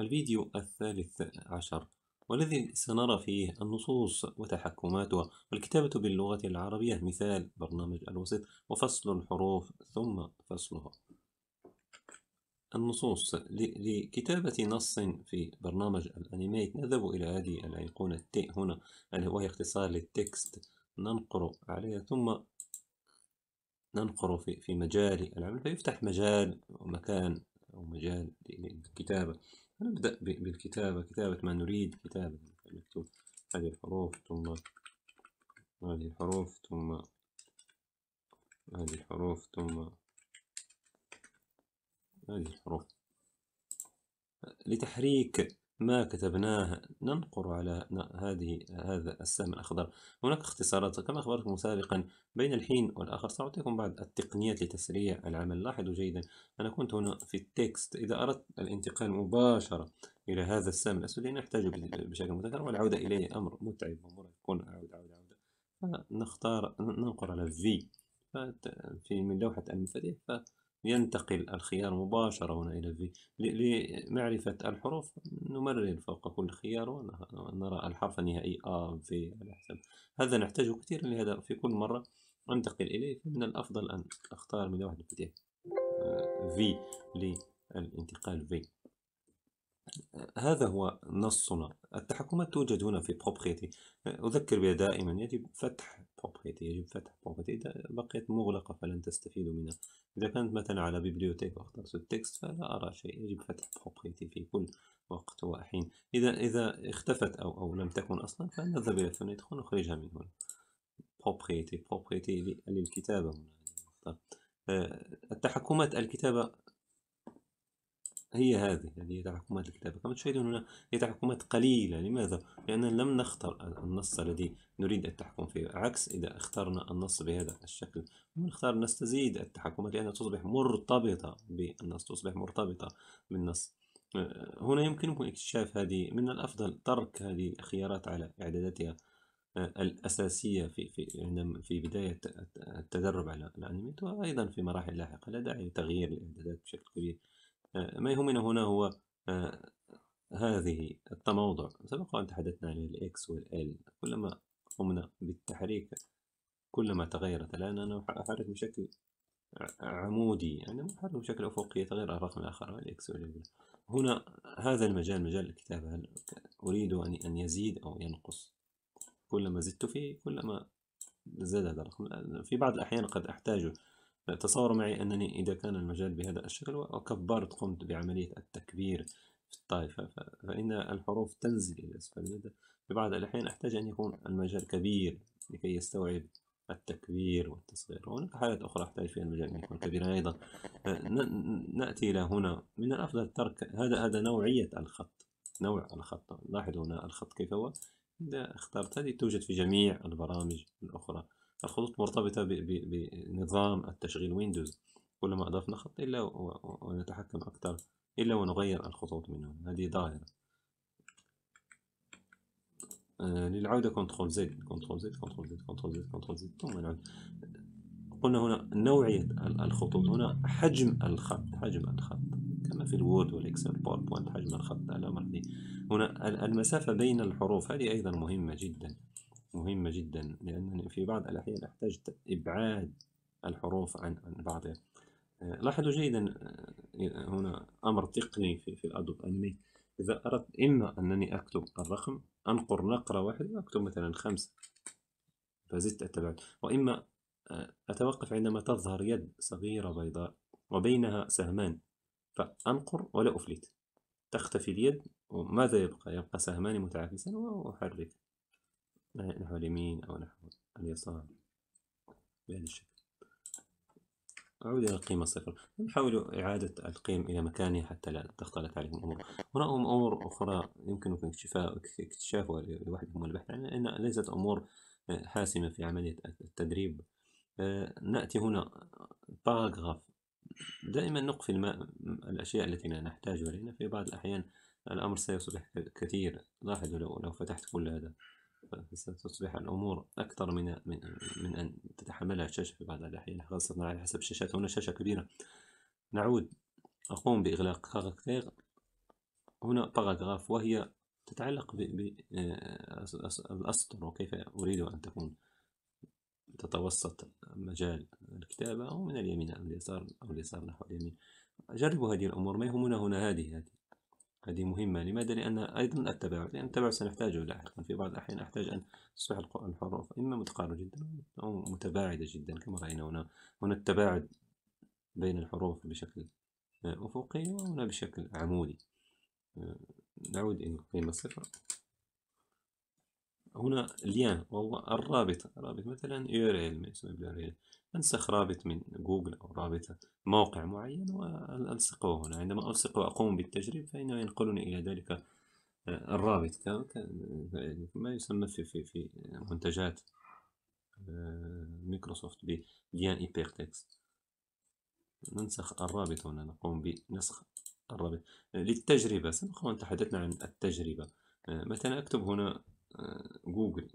الفيديو الثالث عشر والذي سنرى فيه النصوص وتحكماتها. والكتابة باللغة العربية مثال برنامج الوسط وفصل الحروف ثم فصلها. النصوص لكتابة نص في برنامج الأنيميت نذهب إلى هذه الأيقونة. ت هنا وهي اختصار للتكست. ننقر عليها ثم ننقر في مجال العمل. فيفتح مجال ومكان أو مجال للكتابة. نبدأ بالكتابة كتابة ما نريد كتابة نكتب هذه الحروف ثم هذه الحروف ثم هذه الحروف ثم هذه الحروف. لتحريك ما كتبناه ننقر على هذه هذا السهم الأخضر. هناك اختصارات كما أخبرتكم سابقا بين الحين والآخر. سأعطيكم بعض التقنيات لتسريع العمل. لاحظوا جيدا أنا كنت هنا في التكست. إذا أردت الانتقال مباشرة إلى هذا السهم الأسود نحتاج بشكل متكرر والعودة إليه أمر متعب ومرهق. كن أعود أعود أعود. فنختار ننقر على في في من لوحة المفاتيح ينتقل الخيار مباشرة هنا إلى في لمعرفة الحروف نمرر فوق كل خيار ونرى الحرف النهائي آ في على حسب. هذا نحتاجه كثيرا لهذا في كل مرة أنتقل إليه فمن الأفضل أن أختار من واحد المفاتيح V للانتقال V. هذا هو نصنا. التحكمات توجد هنا في property. أذكر بها دائما يجب فتح property يجب فتح property. إذا بقيت مغلقة فلن تستفيدوا منها. إذا كانت مثلا على bibliothèque واخترت ال texte فلا أرى شيء. يجب فتح property في كل وقت وحين. إذا إذا اختفت أو أو لم تكن أصلا فنذهب إلى فنيدخل ونخرجها من هنا. property property للكتابة هنا. التحكمات الكتابة هي هذه هذه تحكمات الكتابة. كما تشاهدون هنا هي تحكمات قليلة. لماذا؟ لأننا لم نختر النص الذي نريد التحكم فيه عكس إذا اخترنا النص بهذا الشكل. نختار نستزيد التحكمات لأنها تصبح مرتبطة بالنص تصبح مرتبطة بالنص. هنا يمكنكم اكتشاف هذه من الأفضل ترك هذه الخيارات على إعداداتها الأساسية في في في بداية التدرب على الأنميت وأيضا في مراحل لاحقة. لا داعي لتغيير الإعدادات بشكل كبير. ما يهمنا هنا هو آه، هذه التموضع. سبق أن تحدثنا عن الإكس والإل كلما قمنا بالتحريك كلما تغيرت. الآن أنا أحرك بشكل عمودي. يعني أحرك بشكل أفقي يتغير الرقم الآخر. الإكس والإل هنا هذا المجال مجال الكتابة. أريد أن يزيد أو ينقص؟ كلما زدت فيه كلما زاد هذا الرقم. في بعض الأحيان قد أحتاج تصور معي أنني إذا كان المجال بهذا الشكل وكبرت قمت بعملية التكبير في الطائفة فإن الحروف تنزل إلى أسفل في بعض الأحيان أحتاج أن يكون المجال كبير لكي يستوعب التكبير والتصغير. وهناك حالات أخرى أحتاج فيها المجال أن يكون كبيرا أيضا. نأتي إلى هنا. من الأفضل ترك هذا هذا نوعية الخط نوع الخط. لاحظوا هنا الخط كيف هو. إذا اخترت هذه توجد في جميع البرامج الأخرى. الخطوط مرتبطة بنظام التشغيل ويندوز كلما أضفنا خط إلا ونتحكم أكثر إلا ونغير الخطوط منه هذه ظاهرة. آه للعودة control Z control Z control Z control Z control Z ثم نعود. قلنا هنا نوعية الخطوط. هنا حجم الخط حجم الخط كما في الوورد والإكسل باوربوينت حجم الخط الأمر دي هنا المسافة بين الحروف هذه أيضا مهمة جدا. مهمة جدا لأنني في بعض الأحيان أحتاج إبعاد الحروف عن بعضها. آه، لاحظوا جيدا آه، هنا أمر تقني في, في الأدوب أني إذا أردت إما أنني أكتب الرقم أنقر نقرة واحدة وأكتب مثلا خمسة فزدت التباعد وإما آه، أتوقف عندما تظهر يد صغيرة بيضاء وبينها سهمان فأنقر ولا أفلت. تختفي اليد وماذا يبقى؟ يبقى سهمان متعاكسان وأحرك. نحو اليمين أو نحو اليسار بهذا الشكل. أعود إلى القيمة صفر نحاول إعادة القيم إلى مكانها حتى لا تختلط عليكم الأمور. هناك أمور أخرى يمكنكم اكتشافها لوحدكم والبحث عنها لأن ليست أمور حاسمة في عملية التدريب. نأتي هنا. باراغراف دائما نقفل الأشياء التي لا نحتاجها لأن في بعض الأحيان الأمر سيصبح كثير. لاحظوا لو فتحت كل هذا. ستصبح الأمور أكثر من من من أن تتحملها الشاشة في بعض الأحيان خاصة على حسب الشاشات. هنا شاشة كبيرة. نعود. أقوم بإغلاق كاركتير هنا باراجراف وهي تتعلق بالأسطر وكيف أريد أن تكون. تتوسط مجال الكتابة أو من اليمين أو اليسار أو اليسار نحو اليمين. جربوا هذه الأمور. ما يهمنا هنا؟ هذه هذه. هذه مهمة. لماذا؟ لأن أيضا التباعد لأن التباعد سنحتاجه لاحقا في بعض الأحيان أحتاج أن تصبح الحروف إما متقاربة جدا أو متباعدة جدا كما رأينا هنا. هنا التباعد بين الحروف بشكل أفقي وهنا بشكل عمودي. نعود إلى القيمة صفر. هنا ليان وهو الرابط رابط مثلا URL ما يسمى بالURL أنسخ رابط من جوجل أو رابط موقع معين وألصقه هنا. عندما ألصق وأقوم بالتجريب فإنه ينقلني إلى ذلك آه، الرابط. ما يسمى في في في منتجات آه، مايكروسوفت ب lien hypertexte ننسخ الرابط هنا نقوم بنسخ الرابط. للتجربة سبق وأن تحدثنا عن التجربة. آه، مثلا أكتب هنا جوجل.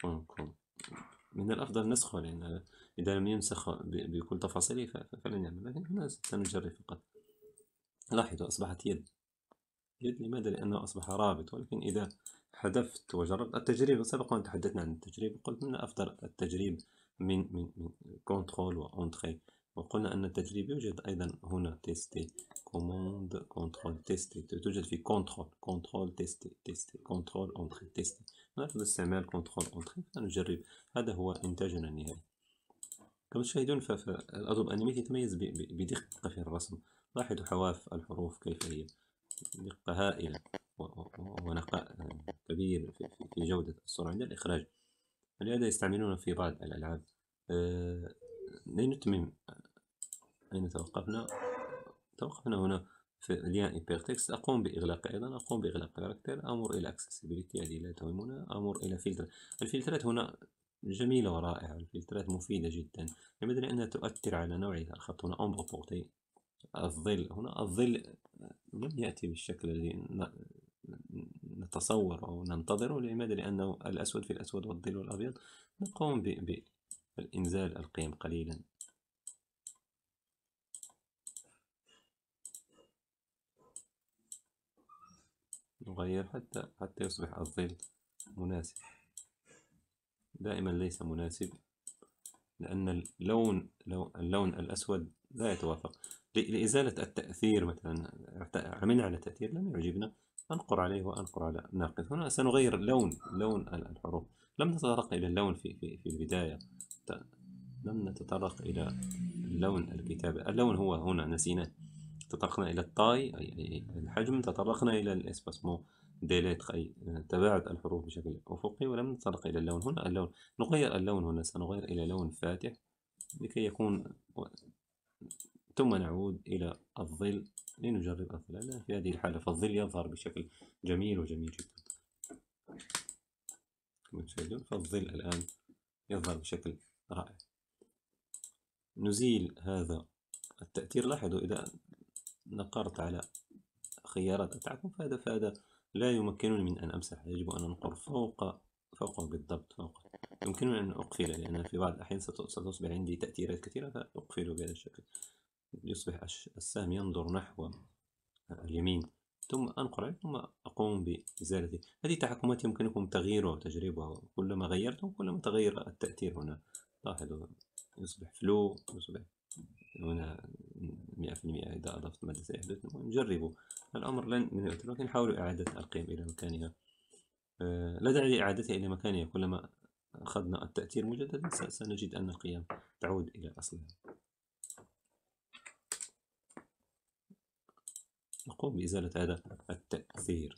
com. من الأفضل نسخه لأن إذا لم ينسخ بكل تفاصيله فلن يعمل لكن هنا سنجرب فقط لاحظوا أصبحت يد يد لماذا؟ لأنه أصبح رابط ولكن إذا حذفت وجربت التجريب سبق أن تحدثنا عن التجريب قلت من الأفضل التجريب من من من control و entrée وقلنا أن التجريب يوجد أيضا هنا tester commande contrôle tester توجد في contrôle contrôle tester tester contrôle entrée tester نرفض استعمال contrôle entrée فنجرب. هذا هو إنتاجنا النهائي. كما تشاهدون فالأدوب أنيميت يتميز بدقة في الرسم. لاحظوا حواف الحروف كيف هي؟ دقة هائلة ونقاء كبير في جودة الصورة عند الإخراج. لهذا يستعملونه في بعض الألعاب؟ لنتمم أين توقفنا؟ توقفنا هنا في lien hypertexte أقوم بإغلاق أيضا. أقوم بإغلاق caractère. أمر إلى accessibility. هذه لا تهمنا. أمر إلى فلتر الفلترات هنا جميلة ورائعة. الفلترات مفيدة جدا. لماذا لأنها تؤثر على نوعية الخط هنا أمر بورتي الظل. هنا الظل لم يأتي بالشكل الذي نتصور أو ننتظره. لماذا لأنه الأسود في الأسود والظل والأبيض. نقوم بالإنزال القيم قليلا. نغير حتى حتى يصبح الظل مناسب. دائما ليس مناسب لأن اللون لو اللون الأسود لا يتوافق. لإزالة التأثير مثلا عملنا على تأثير لم يعجبنا. أنقر عليه وأنقر على ناقص هنا سنغير لون لون الحروف. لم نتطرق إلى اللون في, في, في البداية. لم نتطرق إلى لون الكتابة اللون هو هنا نسيناه تطرقنا إلى الطاي أي الحجم. تطرقنا إلى الإسباسمو ديليت أي تباعد الحروف بشكل أفقي ولم نتطرق إلى اللون هنا. اللون نغير اللون هنا. سنغير إلى لون فاتح لكي يكون ثم نعود إلى الظل لنجرب الظل. في هذه الحالة فالظل يظهر بشكل جميل وجميل جدا. كما تشاهدون فالظل الآن يظهر بشكل رائع. نزيل هذا التأثير. لاحظوا إذا نقرت على خيارات التحكم فهذا فهذا لا يمكنني من أن أمسح. يجب أن أنقر فوق فوق بالضبط فوق. يمكنني أن أقفل لأن في بعض الأحيان ستصبح عندي تأثيرات كثيرة فأقفل بهذا الشكل. يصبح السهم ينظر نحو اليمين ثم أنقر ثم أقوم بإزالته. هذه تحكمات يمكنكم تغييرها وتجريبها. كلما غيرتم كلما تغير التأثير هنا. لاحظوا يصبح فلو يصبح هنا مئة في المئة. إذا أضفت مادة سيحدث نجربه. الأمر لن يؤثر لكن حاولوا إعادة القيم إلى مكانها. آه، لا داعي لإعادتها إلى مكانها. كلما أخذنا التأثير مجددا سنجد أن القيم تعود إلى أصلها. نقوم بإزالة هذا التأثير.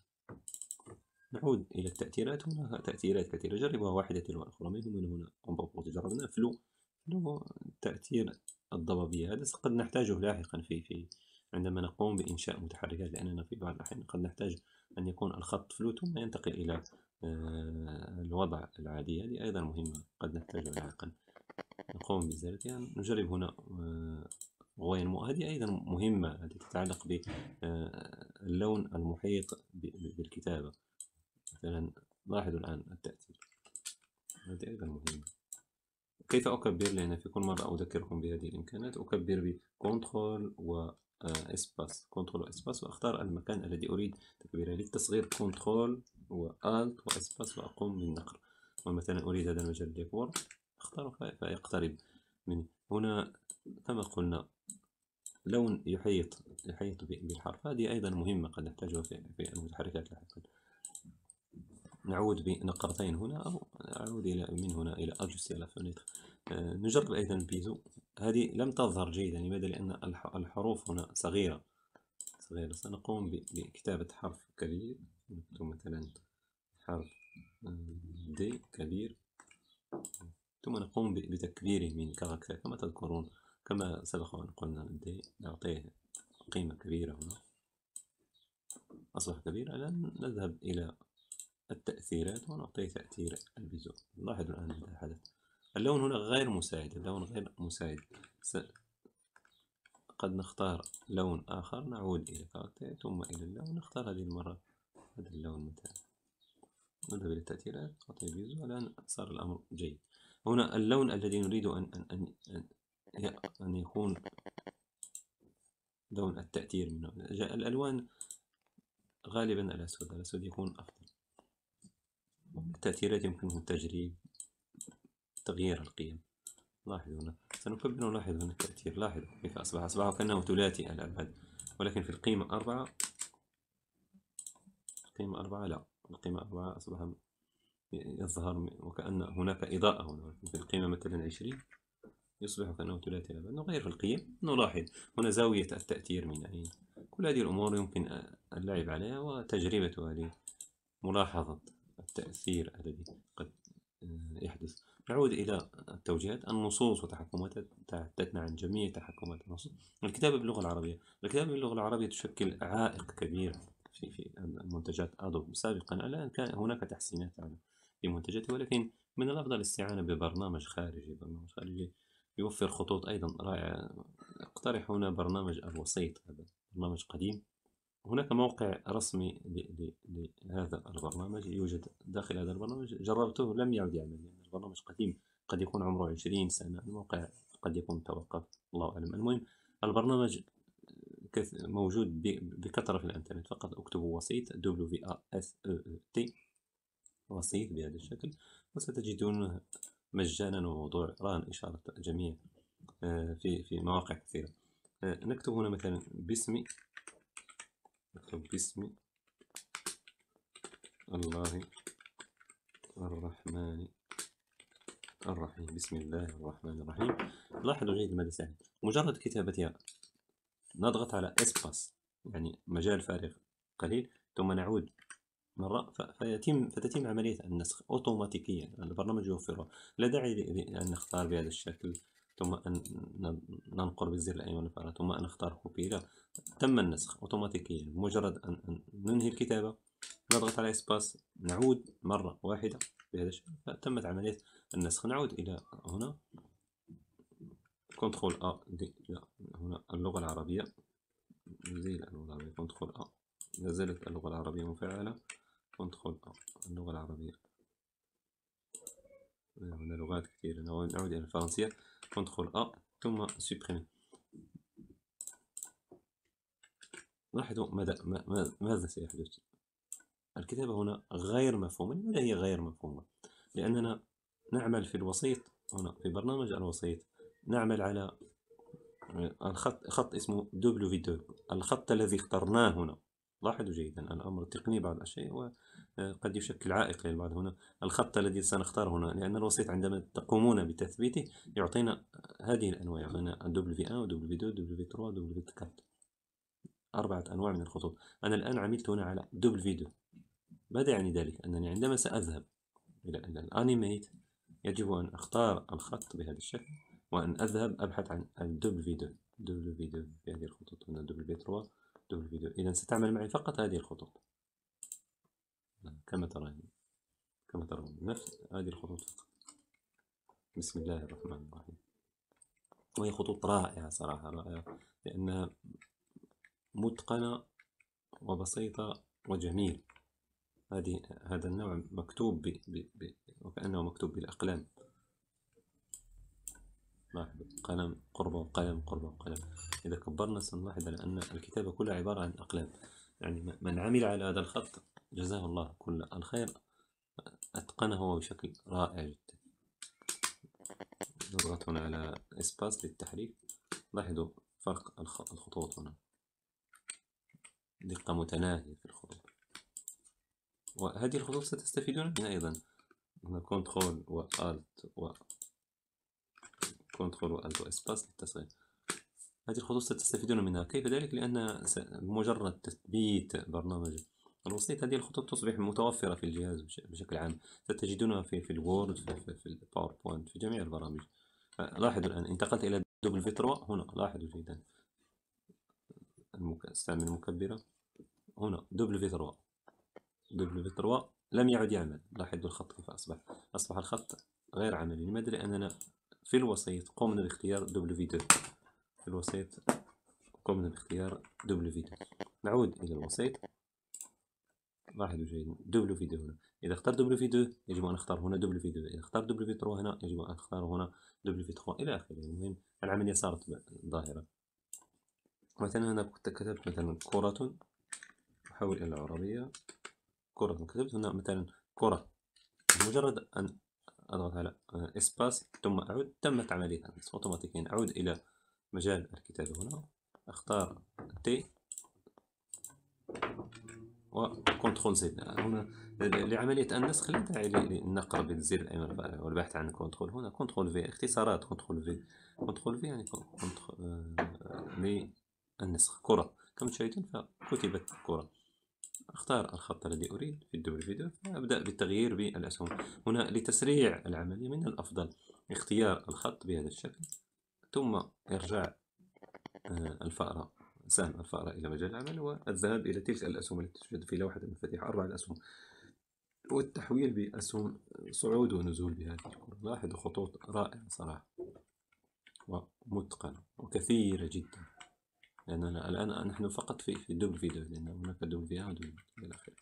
نعود إلى التأثيرات. هنا تأثيرات كثيرة. جربوها واحدة تلو. الأخرى من هنا. أمبابوت جربنا فلو. فلو تأثير الضبابية. هذا قد نحتاجه لاحقا في في عندما نقوم بإنشاء متحركات لأننا في بعض الأحيان قد نحتاج أن يكون الخط فلو ثم ينتقل إلى آه، الوضع العادي. هذه أيضا مهمة. قد نحتاجها لاحقا. نقوم بإزالتها نجرب هنا آه، غوين مو. هذه أيضا مهمة. التي تتعلق باللون آه، المحيط بالكتابة. مثلا لاحظوا الآن التأثير. هذه أيضا مهمة. كيف أكبر؟ لأن في كل مرة أذكركم بهذه الإمكانات أكبر ب contrôle و آه، espace contrôle espace وأختار المكان الذي أريد تكبيره. للتصغير contrôle و alt و espace وأقوم بالنقر ومثلا أريد هذا المجال يكبر أختاره فيقترب مني. هنا كما قلنا لون يحيط يحيط بالحرف. هذه أيضا مهمة قد نحتاجها في المتحركات لاحقا. نعود بنقرتين هنا أو أعود إلى من هنا إلى ajuster à la fenêtre آه، نجرب أيضا biseau. هذه لم تظهر جيدا لماذا؟ لأن الحروف هنا صغيرة. صغيرة. سنقوم بكتابة حرف كبير. نكتب مثلا حرف D كبير. ثم نقوم بتكبيره من caractère كما تذكرون. كما سبق وأن قلنا D نعطيه قيمة كبيرة هنا. أصبح كبير. الآن نذهب إلى التأثيرات ونعطيه تأثير ال biseau لاحظوا الآن ماذا حدث اللون هنا غير مساعد. اللون غير مساعد. س... قد نختار لون آخر نعود إلى caractère ثم إلى اللون. نختار هذه المرة. هذا اللون مثلا. نذهب إلى التأثيرات نعطيه biseau الآن صار الأمر جيد. هنا اللون الذي نريد أن, أن, أن, أن يكون لون التأثير منه. الألوان غالبا الأسود. الأسود يكون أفضل. التأثيرات يمكنه تجريب تغيير القيم. لاحظوا هنا. سنكبر ونلاحظ هنا التأثير. لاحظوا. كيف أصبح؟ أصبح كأنه ثلاثي الأبعاد. ولكن في القيمة أربعة القيمة أربعة لا. القيمة أربعة أصبح يظهر وكأن هناك إضاءة هنا. في القيمة مثلا عشرين يصبح كأنه ثلاثي الأبعاد. نغير في القيم. نلاحظ هنا زاوية التأثير من أين. كل هذه الأمور يمكن اللعب عليها وتجربة ملاحظة التأثير الذي قد يحدث. نعود إلى التوجيهات. النصوص وتحكماتها تحدثنا عن جميع تحكمات النصوص. الكتابة باللغة العربية. الكتابة باللغة العربية تشكل عائق كبير في في المنتجات أدوب سابقا. الآن كان هناك تحسينات في منتجاتها ولكن من الأفضل الاستعانة ببرنامج خارجي. برنامج خارجي يوفر خطوط أيضا رائعة. اقترح هنا برنامج الوسيط هذا. برنامج قديم. هناك موقع رسمي لهذا البرنامج يوجد داخل هذا البرنامج. جربته لم يعد يعمل يعني البرنامج قديم قد يكون عمره عشرين سنة. الموقع قد يكون توقف الله أعلم. المهم البرنامج موجود بكثرة في الإنترنت. فقط اكتبوا وسيط W A S E T وسيط بهذا الشكل. وستجدونه مجانا وموضوع ران إشارة جميع آه، في في مواقع كثيرة. آه، نكتب هنا مثلا باسمي. نكتب باسمي الله الرحمن الرحيم. بسم الله الرحمن الرحيم. لاحظوا جيد ماذا سهل. مجرد كتابتها نضغط على اسباس يعني مجال فارغ قليل ثم نعود مرة. فيتم فتتم عملية النسخ أوتوماتيكيا. البرنامج يوفرها لا داعي لأن نختار بهذا الشكل. ثم ننقر بالزر الأيمن فقط ثم نختار copier تم النسخ أوتوماتيكيا مجرد أن ننهي الكتابة نضغط على espace نعود مرة واحدة بهذا الشكل. فتمت عملية النسخ. نعود إلى هنا. contrôle A دي لا. هنا اللغة العربية. نزيل اللغة العربية. contrôle A. نزلت اللغة العربية مفعلة contrôle اللغة العربية. هنا لغات كثيرة. نعود إلى الفرنسية. contrôle A ثم supprimer لاحظوا ماذا ماذا سيحدث؟ الكتابة هنا غير مفهومة لماذا هي غير مفهومة؟ لأننا نعمل في الوسيط هنا في برنامج الوسيط نعمل على الخط خط اسمه W2 الخط الذي اخترناه هنا. لاحظوا جيدا الأمر التقني بعض الشيء وقد يشكل عائق للبعض هنا الخط الذي سنختار هنا لأن الوسيط عندما تقومون بتثبيته يعطينا هذه الأنواع. يعطينا W1 W2 W3 W4 أربعة أنواع من الخطوط. أنا الآن عملت هنا على W2 ماذا يعني ذلك؟ أنني عندما سأذهب إلى الأنيميت يجب أن أختار الخط بهذا الشكل وأن أذهب أبحث عن W2 W2 في هذه الخطوط. هنا W3 تكتب الفيديو. إذا ستعمل معي فقط هذه الخطوط. كما ترون كما ترون نفس هذه الخطوط فقط. بسم الله الرحمن الرحيم. وهي خطوط رائعة صراحة رائعة لأنها متقنة وبسيطة وجميل هذه هذا النوع مكتوب ب ب ب وكأنه مكتوب بالأقلام. لاحظوا قلم قربة وقلم قربة وقلم إذا كبرنا سنلاحظ على أن الكتابة كلها عبارة عن أقلام. يعني من عمل على هذا الخط جزاه الله كل الخير أتقنه بشكل رائع جدا. نضغط هنا على إسباس للتحريك. لاحظوا فرق الخطوط هنا. دقة متناهية في الخطوط. وهذه الخطوط ستستفيدون؟ منها أيضا. هنا contrôle و alt و contrôle و alt و espace للتصغير. هذه الخطوط ستستفيدون منها. كيف ذلك؟ لأن مجرد تثبيت برنامج الوسيط هذه الخطوط تصبح متوفرة في الجهاز بشكل عام. ستجدونها في, في الوورد في, في, في الباوربوينت في جميع البرامج. لاحظوا الآن انتقلت إلى double V هنا. لاحظوا جيدا. استعمل المكبرة هنا double V 3 double V لم يعد يعمل. لاحظوا الخط كيف أصبح. أصبح الخط غير عملي. لماذا؟ لأننا في الوسيط قمنا باختيار double V 2 في الوسيط قمنا باختيار double V 2 نعود إلى الوسيط. لاحظوا جيدا double V 2 هنا. إذا اخترت double V 2 يجب أن أختار هنا double V 2 إذا اخترت double V 3 هنا يجب أن أختار هنا double V 3 إلى آخره. المهم العملية صارت ظاهرة. مثلا هنا كتبت مثلا كرة أحول إلى العربية. كرة كتبت هنا مثلا كرة. مجرد أن أضغط على espace ثم أعود. تمت عملية أوتوماتيكيا. أعود إلى مجال الكتابة هنا. أختار T و control Z هنا لعملية النسخ لا داعي للنقر بالزر الأيمن والبحث عن control هنا. control V اختصارات control V control V يعني control للنسخ. كرة. كما تشاهدون فكتبت كرة. أختار الخط الذي أريد في ال double V deux فأبدأ بالتغيير بالأسهم. هنا لتسريع العملية من الأفضل. اختيار الخط بهذا الشكل ثم إرجاع آه، الفأرة سهم الفأرة إلى مجال العمل والذهاب إلى تلك الأسهم التي توجد في لوحة المفاتيح أربع أسهم والتحويل بأسهم صعود ونزول بهذه الكرة. لاحظوا خطوط رائعة صراحة ومتقنة وكثيرة جدا. لأننا الآن نحن فقط في الدبل فيديو لأن هناك دبل في ودبل إلى آخره.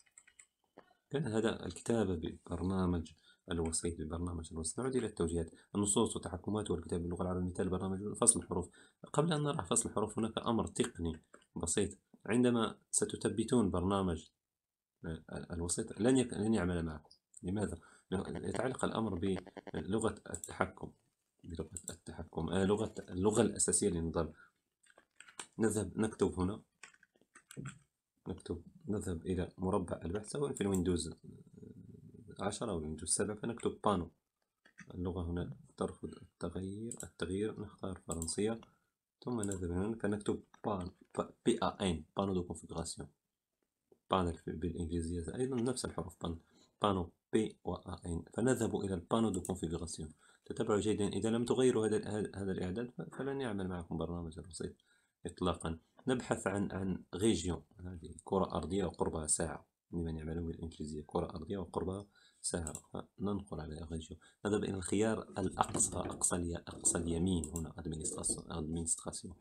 كان هذا الكتابة ببرنامج الوسيط ببرنامج الوسيط. نعود إلى التوجيهات. النصوص والتحكمات والكتابة باللغة العربية مثال برنامج فصل الحروف. قبل أن نرى فصل الحروف هناك أمر تقني بسيط. عندما ستثبتون برنامج الوسيط لن لن يعمل معكم. لماذا؟ يتعلق الأمر بلغة التحكم بلغة التحكم آه لغة اللغة الأساسية للنظام. نذهب نكتب هنا. نكتب نذهب إلى مربع البحث. سواء في ال Windows عشرة أو ال Windows سبعة فنكتب panneau اللغة هنا ترفض التغيير التغيير نختار فرنسية. ثم نذهب هنا فنكتب pan P A N panneau de configuration panel بالإنجليزية أيضا نفس الحروف pan panneau P A N فنذهب إلى ال panneau de configuration تتبعوا جيدا. إذا لم تغيروا هذا هذا الإعداد فلن يعمل معكم برنامج الوسيط إطلاقا. نبحث عن عن région هذه كرة أرضية وقربها ساعة لمن يعملون بالإنجليزية كرة أرضية وقربها ساعة ننقر على région نذهب إلى الخيار الأقصى أقصى أقصى اليمين. هنا administration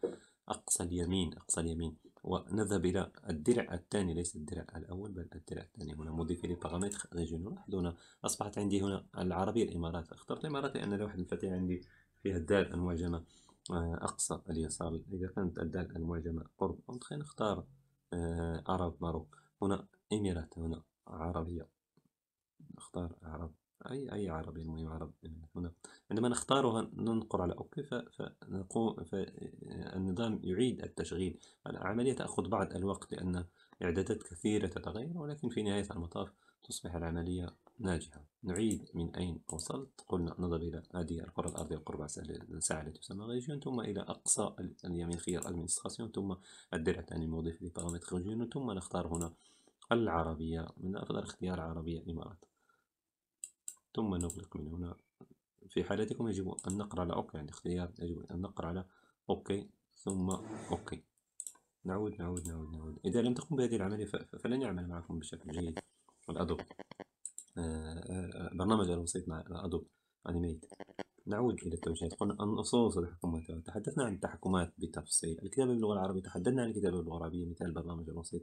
أقصى اليمين أقصى اليمين. ونذهب إلى الدرع الثاني. ليس الدرع الأول بل الدرع الثاني. هنا modifier les paramètres régionaux لاحظوا هنا. أصبحت عندي هنا العربية الإمارات. اخترت الإمارات لأن لوحة المفاتيح عندي فيها الدال المعجمة أقصى اليسار. إذا كانت الدال المعجمة قرب خلينا نختار آه، arabe Maroc هنا Émirats هنا عربية. نختار arabe أي أي عربي المهم؟ arabe هنا عندما نختارها ننقر على OK فنقوم فالنظام يعيد التشغيل. العملية تأخذ بعض الوقت لأن إعدادات كثيرة تتغير ولكن في نهاية المطاف تصبح العملية ناجحة. نعيد من أين وصلت؟ قلنا نذهب إلى هذه الكرة الأرضية قرب الساعة التي تسمى région ثم إلى أقصى اليمين خيار administration ثم الدرع الثاني ال modifier les paramètres régionaux ثم نختار هنا العربية من أفضل اختيار عربية إمارات ثم نغلق من هنا. في حالتكم يجب أن ننقر على OK عند اختيار يجب أن ننقر على OK ثم OK. نعود نعود نعود نعود. إذا لم تقم بهذه العملية فلن يعمل معكم بشكل جيد. ال Adobe برنامج الوسيط مع Adobe Animate نعود إلى التوجيهات. قلنا النصوص والتحكمات تحدثنا عن التحكمات بتفصيل الكتابة باللغة العربية تحدثنا عن الكتابة باللغة العربية مثال برنامج الوسيط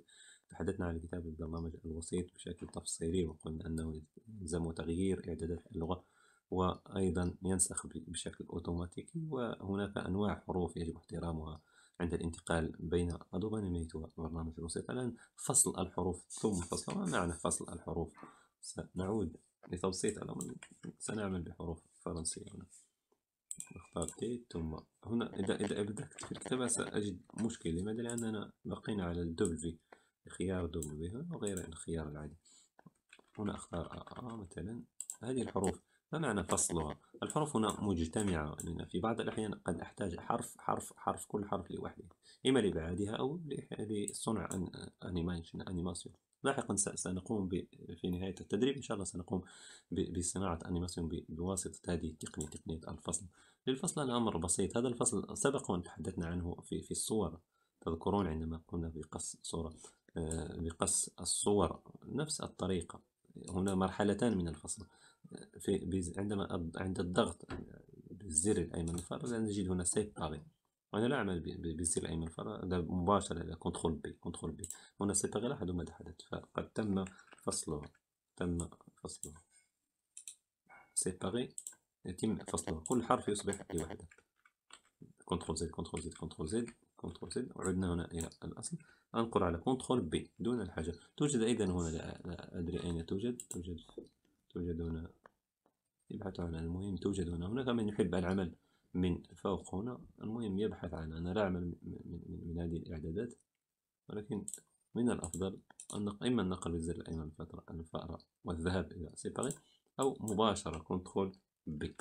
تحدثنا عن الكتابة بالبرنامج الوسيط بشكل تفصيلي وقلنا أنه يلزم تغيير إعدادات اللغة وأيضا ينسخ بشكل أوتوماتيكي وهناك أنواع حروف يجب احترامها عند الانتقال بين Adobe Animate وبرنامج الوسيط الآن فصل الحروف ثم فصل. ما معنى فصل الحروف؟ سنعود لتبسيط الأمر سنعمل بحروف فرنسية هنا. نختار تي ثم هنا إذا إذا بدأت في الكتابة سأجد مشكل لماذا؟ لأننا بقينا على الدبل خيار دبل هنا وغير الخيار العادي. هنا أختار آ مثلا. هذه الحروف ما معنى فصلها؟ الحروف هنا مجتمعة لأن في بعض الأحيان قد أحتاج حرف حرف حرف كل حرف لوحده. إما لإبعادها أو لصنع animation animation. لاحقا سنقوم في نهاية التدريب. إن شاء الله سنقوم بصناعة animation بواسطة هذه التقنية تقنية الفصل. للفصل الأمر بسيط. هذا الفصل سبق وأن تحدثنا عنه في, في الصور. تذكرون عندما قمنا بقص صورة آه، بقص الصور نفس الطريقة. هنا مرحلتان من الفصل. في عندما عند الضغط بالزر الأيمن للفأرة نجد هنا séparer أنا لا أعمل بالزر الأيمن للفأرة مباشرة إلى control B control B هنا séparer لاحظوا ماذا حدث فقد تم فصله تم فصله. séparer يتم فصله. كل حرف يصبح لوحده. control Z control Z control Z control Z وعدنا هنا إلى الأصل. أنقر على control B دون الحاجة. توجد أيضا هنا لا أدري أين توجد. توجد توجد هنا. يبحث عن المهم. توجد هنا. هناك من يحب العمل. من فوق هنا. المهم يبحث عن أنا لا أعمل من, هذه الإعدادات ولكن من الأفضل أن إما النقر بالزر الأيمن الفترة الفأرة والذهاب إلى séparer أو مباشرة control B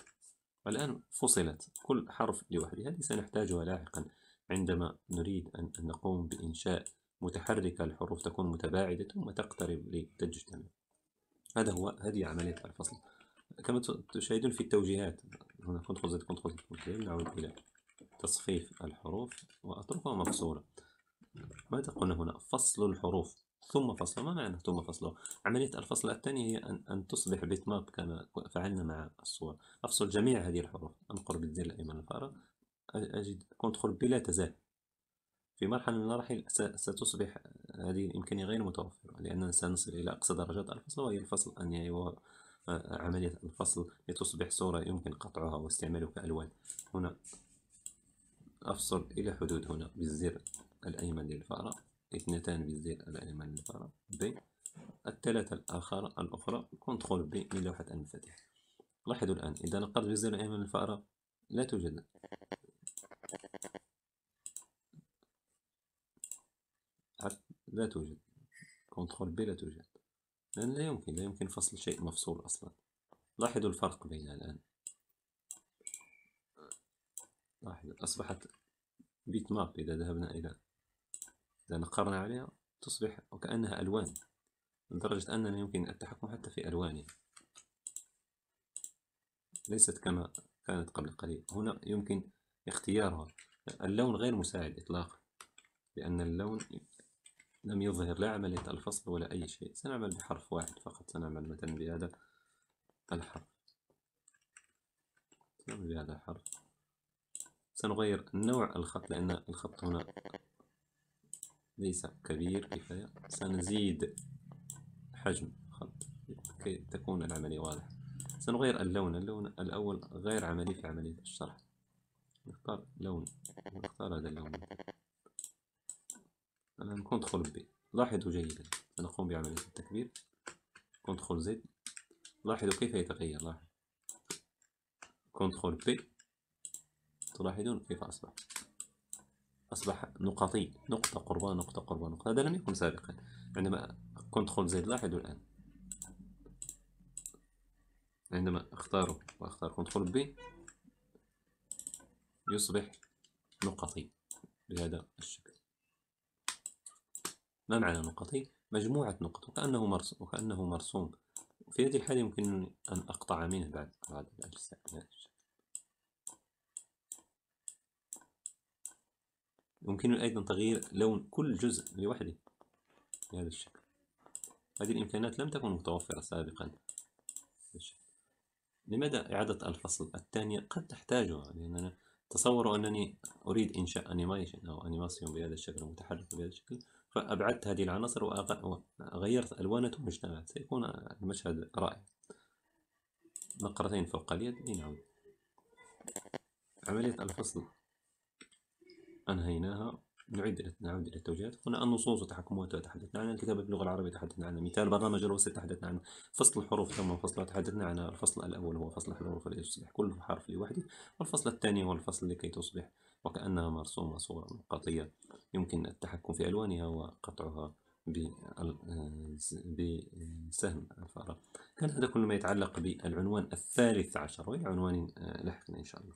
الآن فصلت كل حرف لوحده هذه سنحتاجها لاحقا. عندما نريد أن نقوم بإنشاء متحركة الحروف تكون متباعدة ثم تقترب لتجتمع هذا هو هذه عملية الفصل. كما تشاهدون في التوجيهات. هنا control z control z control نعود إلى تصفيف الحروف وأتركها مفصولة. ماذا قلنا هنا فصل الحروف. ثم فصل ما معنى ثم فصله عملية الفصل الثانية هي أن, أن تصبح bitmap كما فعلنا مع الصور. أفصل جميع هذه الحروف. أنقر بالزر الأيمن الفارغ. أجد control b لا تزال. في مرحلة من المراحل ستصبح هذه الإمكانية غير متوفرة لأننا سنصل إلى أقصى درجات الفصل وهي الفصل النهائي عملية الفصل لتصبح صورة يمكن قطعها واستعمالها كألوان. هنا أفصل إلى حدود هنا بالزر الأيمن للفأرة اثنتان بالزر الأيمن للفأرة b. الثلاثة الآخر الأخرى control b من لوحة المفاتيح لاحظوا الآن إذا نقرت بالزر الأيمن للفأرة لا توجد. لا توجد. control b لا توجد. لأن لا يمكن لا يمكن فصل شيء مفصول أصلا. لاحظوا الفرق بينها الآن. لاحظوا أصبحت bitmap إذا ذهبنا إلى إذا نقرنا عليها تصبح وكأنها ألوان لدرجة أننا يمكن التحكم حتى في ألوانها. ليست كما كانت قبل قليل. هنا يمكن اختيارها. اللون غير مساعد إطلاقا لأن اللون لم يظهر لا عملية الفصل ولا أي شيء. سنعمل بحرف واحد فقط سنعمل مثلا بهذا الحرف. سنعمل بهذا الحرف. سنغير نوع الخط لأن الخط هنا ليس كبير كفاية. سنزيد حجم الخط كي تكون العملية واضحة. سنغير اللون اللون الأول غير عملي في عملية الشرح. نختار لون نختار هذا اللون. الآن control b. لاحظوا جيدا. سنقوم بعملية التكبير. control z. لاحظوا كيف يتغير. لاحظ. control b. تلاحظون كيف أصبح. أصبح نقطي. نقطة قرب نقطة قرب نقطة. هذا لم يكن سابقا. عندما control z لاحظوا الآن. عندما اختاره وأختار كنترول بي يصبح نقطي بهذا الشكل. ما معنى نقطي؟ مجموعة نقط وكأنه مرسوم وكأنه مرسوم في هذه الحالة يمكنني أن أقطع منه بعد بعض الأجزاء يمكنني أيضا تغيير لون كل جزء لوحده بهذا الشكل. هذه الإمكانات لم تكن متوفرة سابقا. لماذا إعادة الفصل الثانية قد تحتاجها؟ لأننا تصوروا أنني أريد إنشاء animation أو animation بهذا الشكل متحرك بهذا الشكل. فأبعدت هذه العناصر وغيرت ألوانها واجتمعت. سيكون المشهد رائع. نقرتين فوق اليد. لنعود عملية الفصل أنهيناها. نعيد نعود إلى التوجيهات. هنا النصوص وتحكماتها تحدثنا عنها. الكتابة باللغة العربية تحدثنا عنها مثال برنامج الوصل تحدثنا عنه. فصل الحروف ثم فصل تحدثنا عن الفصل الأول هو فصل الحروف التي تصبح كل حرف لوحده. والفصل الثاني هو الفصل لكي تصبح. وكأنها مرسومة صورة نقطية يمكن التحكم في ألوانها وقطعها بسهم الفأرة. كان هذا كل ما يتعلق بالعنوان الثالث عشر وإلى عنوان لاحق إن شاء الله.